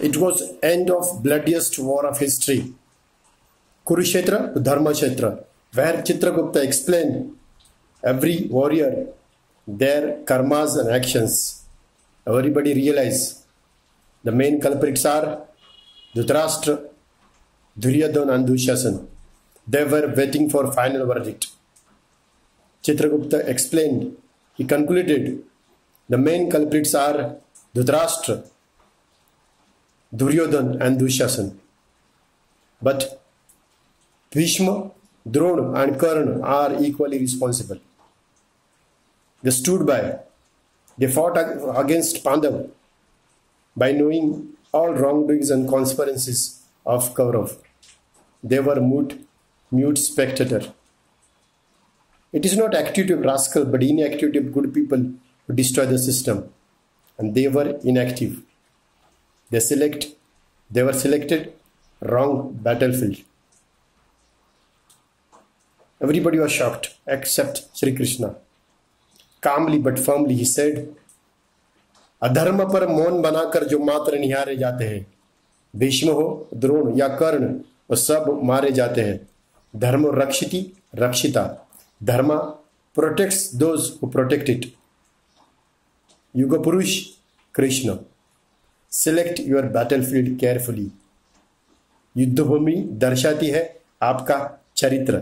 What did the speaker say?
It was end of bloodiest war of history. Kurukshetra to Dharmakshetra, where Chitragupta explained every warrior, their karmas and actions. Everybody realize the main culprits are Dhritarashtra, Duryodhana and Dushasan. They were waiting for final verdict. Chitragupta explained, he concluded, the main culprits are Dhritarashtra, Duryodhan and Dushasan. But Bhishma, Drona and Karna are equally responsible. They stood by. They fought against Pandav by knowing all wrongdoings and conspiracies of Kaurav. They were mute, mute spectator. It is not activity of rascal but inactivity of good people who destroy the system. And they were inactive. They select they were selected wrong battlefield. Everybody was shocked except Sri Krishna. Calmly but firmly he said, अधर्म पर मौन बनाकर जो मात्र निहारे जाते हैं भीष्म हो द्रोण या कर्ण वो सब मारे जाते हैं धर्म रक्षिति रक्षिता dharma protects those who protect it युग पुरुष Krishna select your battlefield carefully युद्धभूमि दर्शाती है आपका चरित्र